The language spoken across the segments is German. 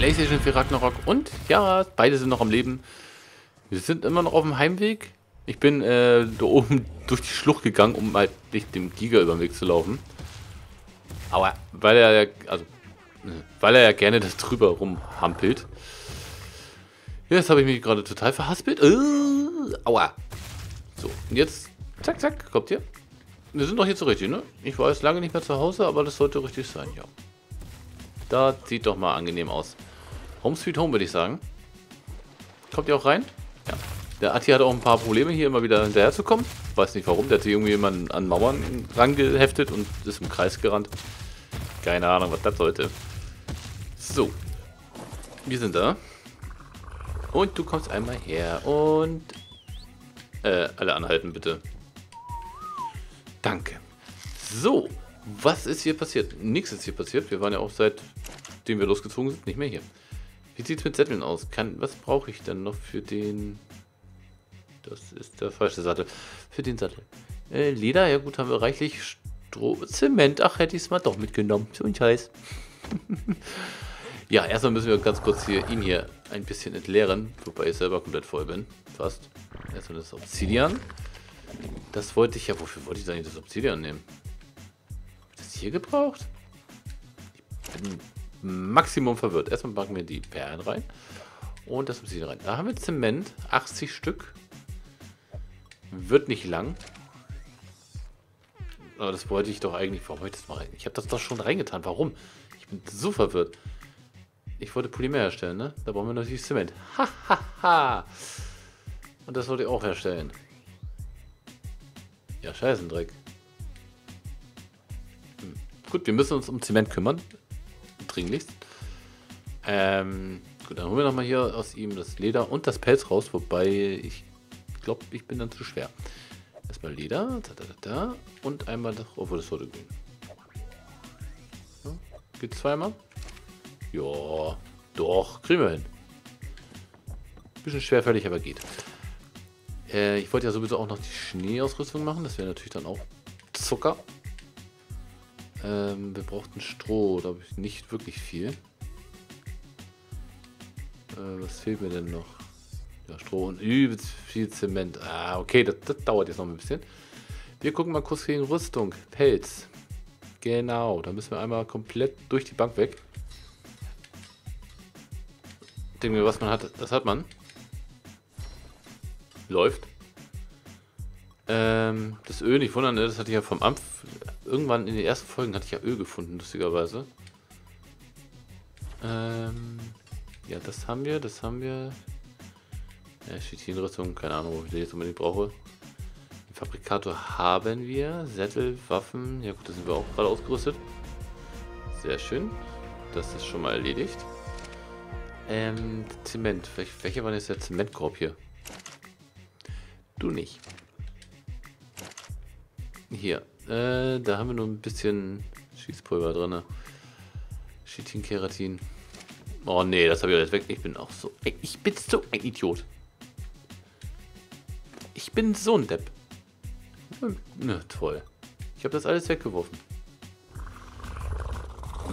PlayStation 4 Ragnarok und ja, beide sind noch am Leben. Wir sind immer noch auf dem Heimweg. Ich bin äh, da oben durch die Schlucht gegangen, um halt nicht dem Giga über den Weg zu laufen. Aber weil er ja, also, weil er ja gerne das drüber rumhampelt. Jetzt habe ich mich gerade total verhaspelt. Uh, aua. So, und jetzt, zack, zack, kommt ihr. Wir sind doch jetzt so richtig, ne? Ich war jetzt lange nicht mehr zu Hause, aber das sollte richtig sein, ja. Da sieht doch mal angenehm aus. Home Sweet Home, würde ich sagen. Kommt ihr auch rein? Ja. Der Ati hat auch ein paar Probleme, hier immer wieder hinterher zu kommen. Weiß nicht warum. Der hat sich irgendwie jemanden an Mauern rangeheftet und ist im Kreis gerannt. Keine Ahnung, was das sollte. So. Wir sind da. Und du kommst einmal her. Und... Äh, alle anhalten, bitte. Danke. So. Was ist hier passiert? Nichts ist hier passiert. Wir waren ja auch seitdem wir losgezogen sind nicht mehr hier. Wie sieht es mit Sätteln aus? Kann, was brauche ich denn noch für den... Das ist der falsche Sattel. Für den Sattel. Äh, Leder, ja gut, haben wir reichlich Stroh... Zement, ach, hätte ich es mal doch mitgenommen. So ein Scheiß. ja, erstmal müssen wir ganz kurz hier ihn hier ein bisschen entleeren. Wobei ich selber komplett voll bin. Fast. Erstmal das Obsidian. Das wollte ich ja... Wofür wollte ich dann das Obsidian nehmen? hier gebraucht? Ich bin Maximum verwirrt. Erstmal packen wir die Perlen rein. Und das Obsidian rein. Da haben wir Zement. 80 Stück. Wird nicht lang. Aber das wollte ich doch eigentlich. Warum ich das mal rein? Ich habe das doch schon reingetan. Warum? Ich bin so verwirrt. Ich wollte Polymer herstellen, ne? Da brauchen wir natürlich Zement. Hahaha. Ha, ha. Und das wollte ich auch herstellen. Ja, Scheißendreck. Gut, wir müssen uns um Zement kümmern. Dringlichst. Ähm, gut, dann holen wir nochmal hier aus ihm das Leder und das Pelz raus, wobei ich glaube, ich bin dann zu schwer. Erstmal Leder, da, da, da, und einmal, das, obwohl das sollte gehen. Geht zweimal? Ja, doch, kriegen wir hin. Bisschen schwerfällig, aber geht. Äh, ich wollte ja sowieso auch noch die Schneeausrüstung machen. Das wäre natürlich dann auch Zucker. Ähm, wir brauchten Stroh, da habe ich nicht wirklich viel. Äh, was fehlt mir denn noch? Ja, Stroh und übelst viel Zement. Ah, okay, das, das dauert jetzt noch ein bisschen. Wir gucken mal kurz gegen Rüstung. Pelz. Genau, da müssen wir einmal komplett durch die Bank weg. Denke mir, was man hat, das hat man. Läuft. Ähm, das Öl, nicht wundern, ne? das hatte ich ja vom Amt. Irgendwann in den ersten Folgen hatte ich ja Öl gefunden, lustigerweise. Ähm, ja, das haben wir, das haben wir. Ja, Chitinrüstung, keine Ahnung, wo ich die jetzt unbedingt brauche. Den Fabrikator haben wir. Sättel, Waffen, ja gut, da sind wir auch gerade ausgerüstet. Sehr schön. Das ist schon mal erledigt. Ähm, Zement. Welcher war jetzt der Zementkorb hier? Du nicht. Hier, äh, da haben wir nur ein bisschen Schießpulver drin. Chitin, Keratin. Oh nee, das habe ich alles weg. Ich bin auch so. Ich bin so ein Idiot. Ich bin so ein Depp. Na toll. Ich habe das alles weggeworfen.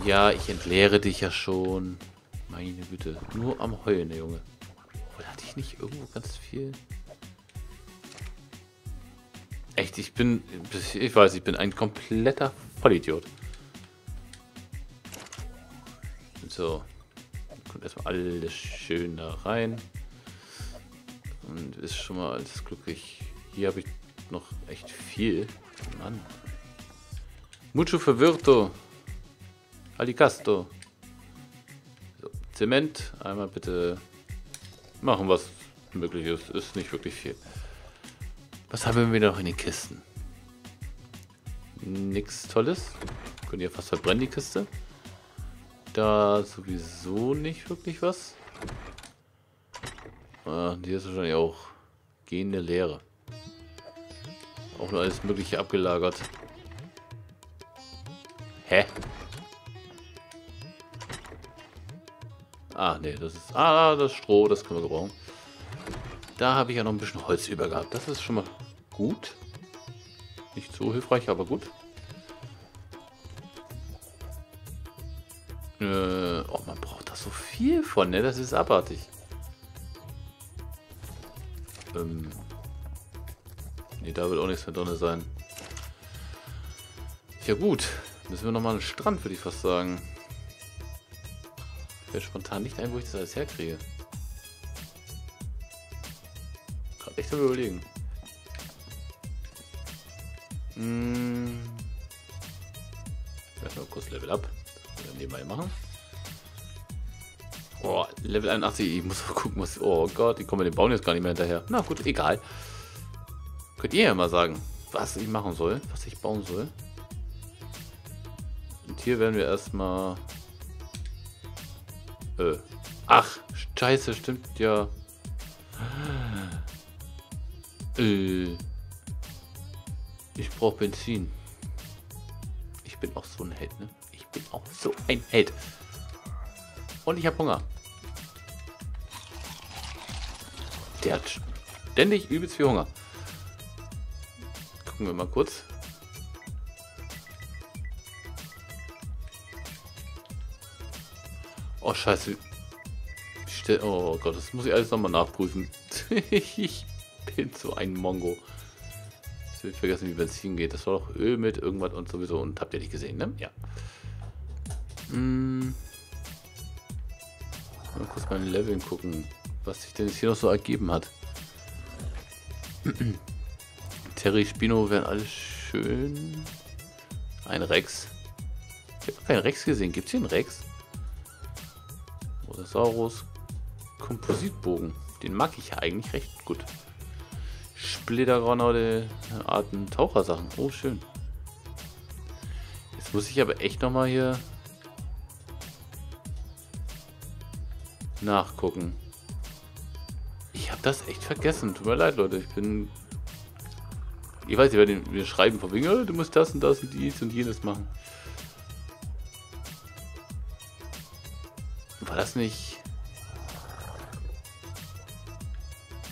Ja, ich entleere dich ja schon. Meine Güte. Nur am Heulen, der Junge. Oder hatte ich nicht irgendwo ganz viel? Ich bin, ich weiß, ich bin ein kompletter Vollidiot. So, kommt erstmal alles schön da rein. Und ist schon mal alles glücklich. Hier habe ich noch echt viel. Mann. Mucho verwirrto. Alicasto. So, Zement. Einmal bitte machen, was möglich ist. Ist nicht wirklich viel. Was haben wir noch in den Kisten? Nichts Tolles. Können ja fast verbrennen, die Kiste. Da sowieso nicht wirklich was. Ah, die ist wahrscheinlich auch gehende Leere. Auch nur alles mögliche abgelagert. Hä? Ah, nee, das ist... Ah, das Stroh, das können wir gebrauchen. Da habe ich ja noch ein bisschen Holz über gehabt. Das ist schon mal gut. Nicht so hilfreich, aber gut. Äh, oh, man braucht das so viel von, ne? Das ist abartig. Ähm. Ne, da wird auch nichts mehr drin sein. Ja gut, müssen wir nochmal einen Strand, würde ich fast sagen. Werde spontan nicht ein, wo ich das alles herkriege. Echt am überlegen. Hm. Erstmal kurz Level Up. Wir nebenbei machen. Oh, Level 81. Ich muss mal gucken, was... Oh Gott, ich komme mit dem Bauen jetzt gar nicht mehr hinterher. Na gut, egal. Könnt ihr ja mal sagen, was ich machen soll, was ich bauen soll. Und hier werden wir erstmal... Äh. Ach, scheiße, stimmt ja. Äh. Ich brauche Benzin. Ich bin auch so ein Held, ne? Ich bin auch so ein Held. Und ich habe Hunger. Der hat ständig übelst viel Hunger. Gucken wir mal kurz. Oh, scheiße. Oh Gott, das muss ich alles nochmal nachprüfen. ich bin so ein Mongo. Jetzt will ich vergessen, wie Benzin geht. Das war doch Öl mit irgendwas und sowieso. Und habt ihr nicht gesehen, ne? Ja. Hm. Mal kurz mein Leveln gucken, was sich denn jetzt hier noch so ergeben hat. Terry Spino wären alles schön. Ein Rex. Ich habe keinen Rex gesehen. Gibt es hier einen Rex? Mosasaurus. Kompositbogen. Den mag ich ja eigentlich recht gut. Splittergranate, Arten Tauchersachen. Oh, schön. Jetzt muss ich aber echt nochmal hier nachgucken. Ich habe das echt vergessen. Tut mir leid, Leute. Ich bin... Ich weiß, ich werde mir schreiben von wegen, oh, du musst das und das und dies und jenes machen. War das nicht...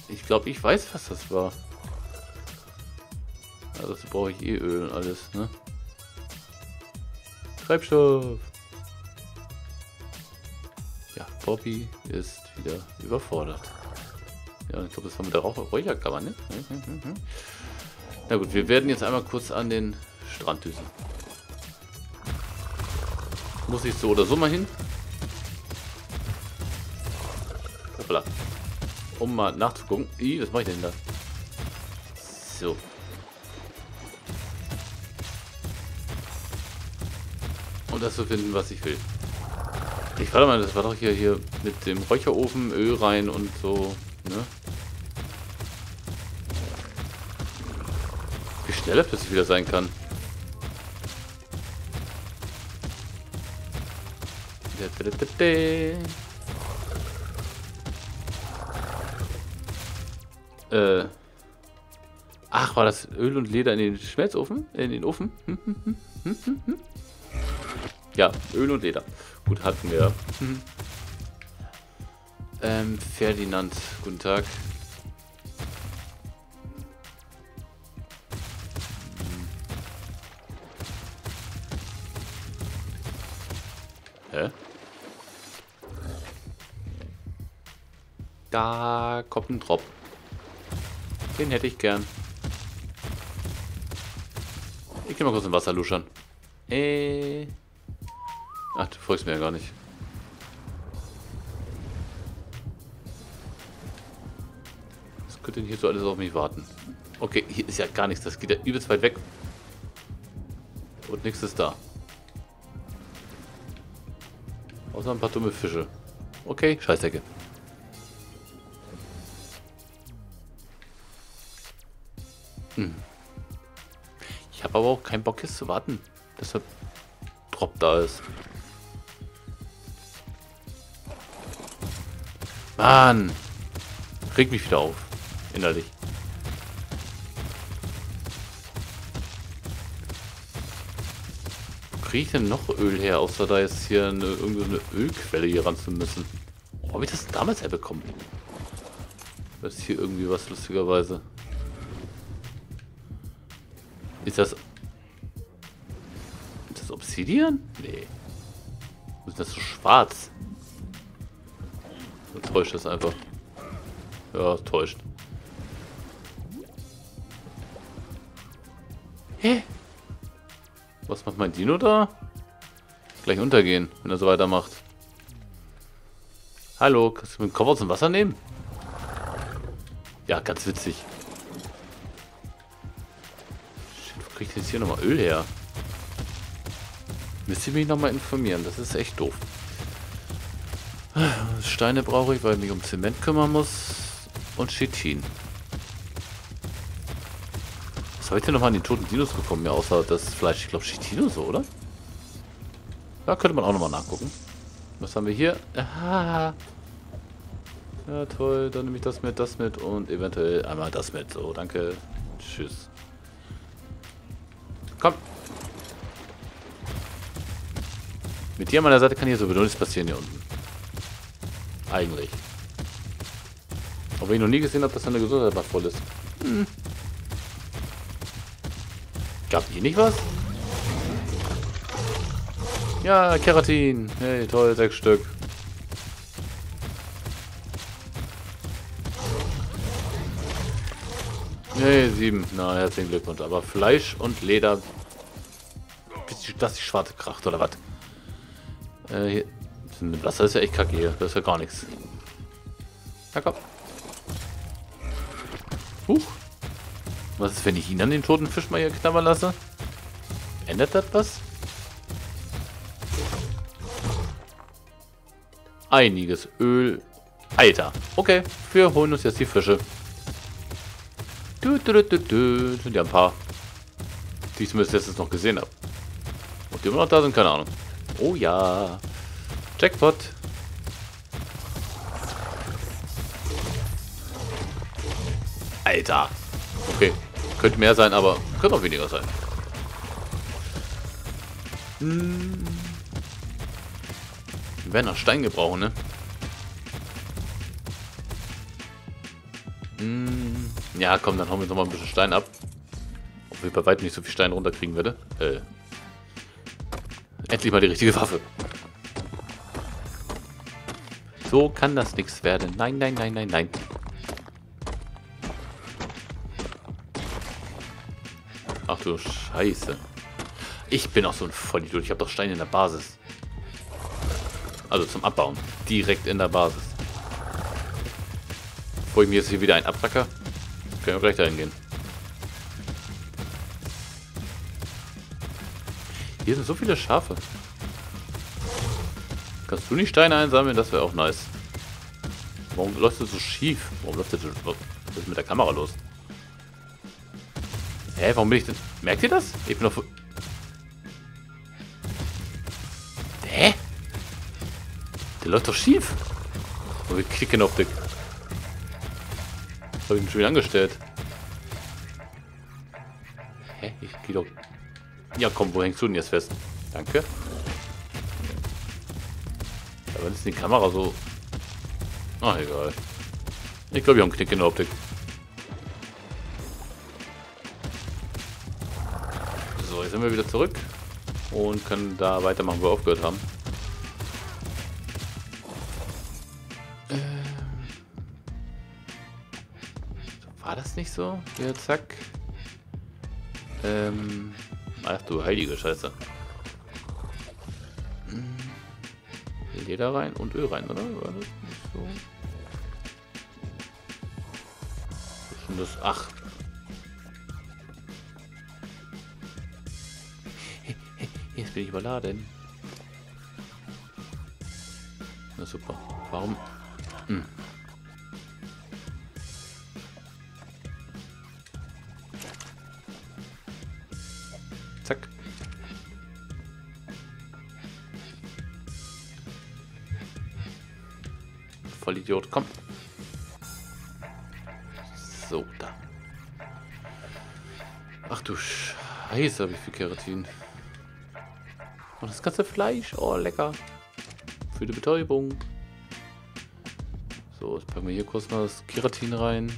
Ich glaube, ich weiß, was das war. Ja, dazu brauche ich eh Öl und alles, ne? Treibstoff! Ja, Bobby ist wieder überfordert. Ja, ich glaube, das war mit der Räucherkammer, ne? Na gut, wir werden jetzt einmal kurz an den Strand düsen. Muss ich so oder so mal hin. Hoppla. Um mal nachzugucken. Ih, was mache ich denn da? So. Und das zu finden, was ich will. Ich warte mal, das war doch hier, hier mit dem Räucherofen, Öl rein und so, ne? Wie schnell plötzlich wieder sein kann. Äh. Ach, war das Öl und Leder in den Schmelzofen? In den Ofen? Hm, hm, hm, ja, Öl und Leder. Gut, hatten wir. Ähm, Ferdinand, guten Tag. Hä? Da kommt ein Drop. Den hätte ich gern. Ich gehe mal kurz im Wasser luschern. Äh. Ach, du folgst mir ja gar nicht. Was könnte denn hier so alles auf mich warten? Okay, hier ist ja gar nichts. Das geht ja übelst weit weg. Und nichts ist da. Außer ein paar dumme Fische. Okay, Scheißdecke. Hm. Ich habe aber auch keinen Bock jetzt zu warten. Deshalb Drop da ist. Mann! Reg mich wieder auf. Innerlich. Wo kriege ich denn noch Öl her, außer da jetzt hier eine, irgendeine Ölquelle hier ran zu müssen? Wo habe ich das damals herbekommen? Das ist hier irgendwie was, lustigerweise. Ist das... Ist das Obsidian? Nee. Ist das so schwarz? Dann täuscht das einfach. Ja, täuscht. Hä? Was macht mein Dino da? Gleich untergehen, wenn er so weitermacht. Hallo, kannst du den Koffer zum Wasser nehmen? Ja, ganz witzig. Kriegt jetzt hier nochmal Öl her? Müsst ihr mich nochmal informieren, das ist echt doof. Steine brauche ich, weil ich mich um Zement kümmern muss. Und Chitin. Was habe ich denn nochmal an die toten Dinos bekommen? Ja, außer das Fleisch. Ich glaube Chitino so, oder? Da könnte man auch nochmal nachgucken. Was haben wir hier? Aha. Ja, toll. Dann nehme ich das mit, das mit und eventuell einmal das mit. So, danke. Tschüss. Komm. Mit dir an meiner Seite kann hier sowieso nichts passieren hier unten. Eigentlich. Aber ich noch nie gesehen habe, dass seine Gesundheit mal voll ist. Hm. Gab hier nicht was? Ja, Keratin. Hey, toll, sechs Stück. Hey, sieben. Na, herzlichen Glückwunsch. Aber Fleisch und Leder. Das ist die schwarze Kracht, oder was? Äh. Das ist ja echt kacke hier. Das ist ja gar nichts. Ja, komm. Huch. Was ist, wenn ich ihn an den toten Fisch mal hier knabbern lasse? Ändert das was? Einiges Öl. Alter. Okay, wir holen uns jetzt die Fische. Du, du, du, du, Sind ja ein paar, die ich zumindest letztens noch gesehen habe. Und die immer noch da sind, keine Ahnung. Oh ja. Jackpot. Alter. Okay. Könnte mehr sein, aber könnte auch weniger sein. Hm. Wir werden noch Stein gebrauchen, ne? Hm. Ja, komm, dann hauen wir noch mal ein bisschen Stein ab. Obwohl ich bei weitem nicht so viel Stein runterkriegen werde. Äh. Endlich mal die richtige Waffe. So kann das nichts werden. Nein, nein, nein, nein, nein. Ach du Scheiße. Ich bin auch so ein Vollidiot. Ich habe doch Steine in der Basis. Also zum Abbauen. Direkt in der Basis. Bevor ich mir jetzt hier wieder ein abracker, können wir gleich dahin gehen. Hier sind so viele Schafe. Kannst du nicht Steine einsammeln? Das wäre auch nice. Warum läuft das so schief? Warum läuft das so... Was ist mit der Kamera los? Hä, warum bin ich denn... Merkt ihr das? Ich bin doch... Hä? Der läuft doch schief. Und wir klicken auf den... Was habe ich denn schon wieder angestellt? Hä? Ich geh doch... Ja komm, wo hängst du denn jetzt fest? Danke. Aber ist die Kamera so... Ach, egal. Ich glaube, wir haben einen Knick in der Optik. So, jetzt sind wir wieder zurück. Und können da weitermachen, wo wir aufgehört haben. Nicht so? Ja, zack. Ähm... Ach du heilige Scheiße. Leder rein und Öl rein, oder? War das nicht so? Was ist denn das? Ach. Jetzt bin ich überladen. Na super. Warum? Hm. Vollidiot, komm. So, da. Ach du Scheiße, ich viel Keratin. Und das ganze Fleisch. Oh, lecker. Für die Betäubung. So, jetzt packen wir hier kurz mal das Keratin rein.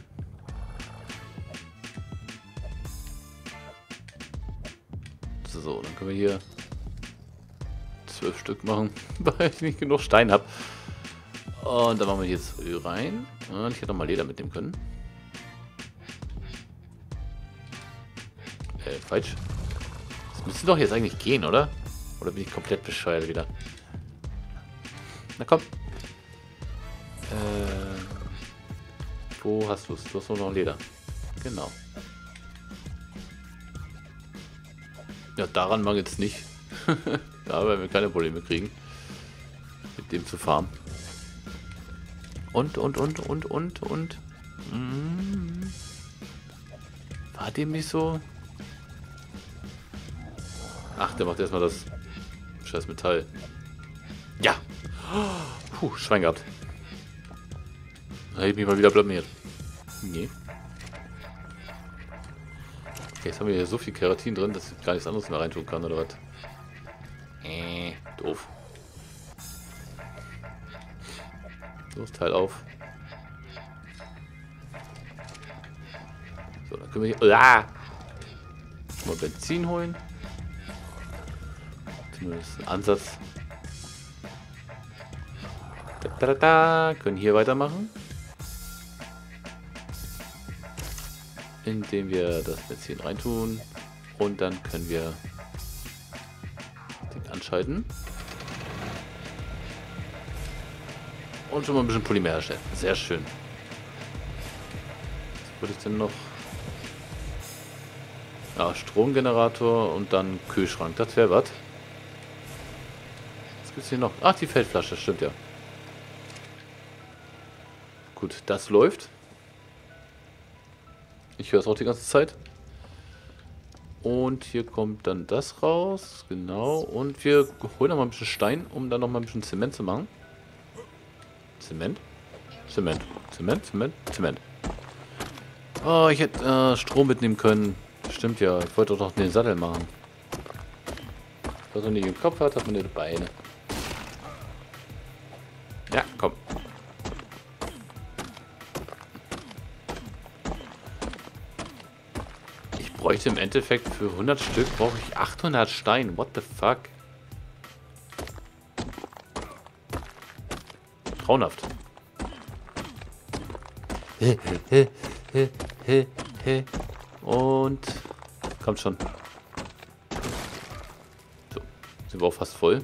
So, dann können wir hier zwölf Stück machen, weil ich nicht genug Stein habe. Und dann machen wir jetzt Öl rein. Und ich hätte noch mal Leder mitnehmen können. Äh, falsch. Das müsste doch jetzt eigentlich gehen, oder? Oder bin ich komplett bescheuert wieder? Na komm. Äh, wo hast du es? Du hast nur noch Leder. Genau. Ja, daran mangelt es nicht. da werden wir keine Probleme kriegen. Mit dem zu farmen. Und, und, und, und, und, und. Mm. War dem nicht so? Ach, der macht erstmal das scheiß Metall. Ja. Puh, Schwein gehabt. Da hätte ich mich mal wieder blamiert. Nee. Okay, jetzt haben wir hier so viel Keratin drin, dass ich gar nichts anderes mehr reintun kann, oder was? Los, Teil auf. So, dann können wir hier... Ah! Mal Benzin holen. Zumindest ein Ansatz. Da, da, da. Können hier weitermachen. Indem wir das Benzin reintun. Und dann können wir den anschalten. Und schon mal ein bisschen Polymer herstellen. Sehr schön. Was würde ich denn noch? Ja, Stromgenerator und dann Kühlschrank. Das wäre was. Was gibt es hier noch? Ach, die Feldflasche, stimmt ja. Gut, das läuft. Ich höre es auch die ganze Zeit. Und hier kommt dann das raus. Genau. Und wir holen noch mal ein bisschen Stein, um dann noch mal ein bisschen Zement zu machen. Zement? Zement. Zement, Zement, Zement. Oh, ich hätte äh, Strom mitnehmen können. Stimmt ja. Ich wollte doch noch den Sattel machen. Was man nicht im Kopf hat, hat man die Beine. Ja, komm. Ich bräuchte im Endeffekt für 100 Stück brauche ich 800 Stein. What the fuck? Grauenhaft. Und kommt schon. So, sind wir auch fast voll.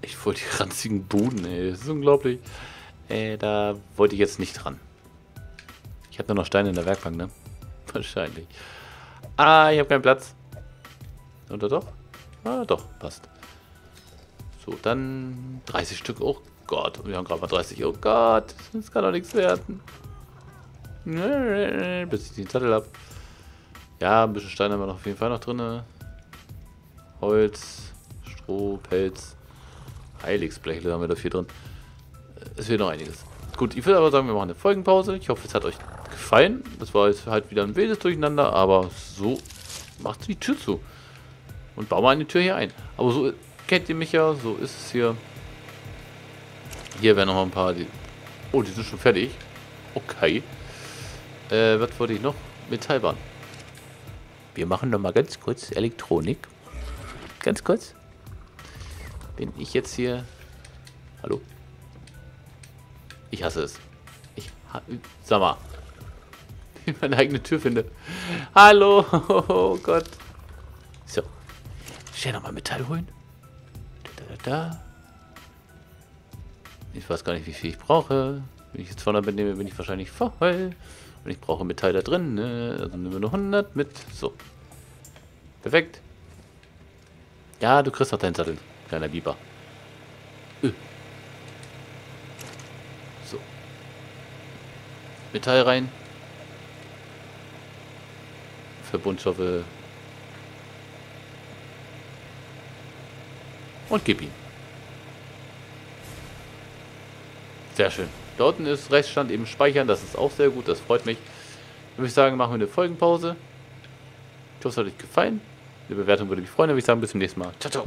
Ich voll die ranzigen Buden, ey. Das ist unglaublich. Äh, da wollte ich jetzt nicht dran. Ich habe nur noch Steine in der Werkbank, ne? Wahrscheinlich. Ah, ich habe keinen Platz. Oder doch? Ah, doch, passt. So, dann 30 Stück. Oh Gott, wir haben gerade mal 30. Oh Gott, das kann doch nichts werden. Bis ich den Sattel habe. Ja, ein bisschen Stein haben wir noch auf jeden Fall noch drin. Holz, Stroh, Pelz, Heiligsblechle haben wir da viel drin. Es fehlt noch einiges. Gut, ich würde aber sagen, wir machen eine Folgenpause. Ich hoffe, es hat euch gefallen. Das war jetzt halt wieder ein wildes Durcheinander, aber so macht die Tür zu. Und bauen wir eine Tür hier ein. Aber so kennt ihr mich ja, so ist es hier. Hier werden noch ein paar. Die oh, die sind schon fertig. Okay. Äh, was wollte ich noch? Metallbahn. Wir machen noch mal ganz kurz Elektronik. Ganz kurz. Bin ich jetzt hier. Hallo? Ich hasse es. Ich ha sag mal. Wie meine eigene Tür finde. Hallo, oh Gott. So. Schnell nochmal Metall holen da. Ich weiß gar nicht, wie viel ich brauche. Wenn ich jetzt 200 mitnehme, bin ich wahrscheinlich voll. Und ich brauche Metall da drin. Ne? Also nehmen wir nur 100 mit. So. Perfekt. Ja, du kriegst noch deinen Sattel, kleiner Biber. Öh. So. Metall rein. Verbundstoffe und gib ihm. Sehr schön. Da unten ist Rechtsstand eben speichern, das ist auch sehr gut, das freut mich. Würde ich sagen, machen wir eine Folgenpause. Ich hoffe, es hat euch gefallen. Eine Bewertung würde mich freuen, würde ich sagen, bis zum nächsten Mal. Ciao, ciao.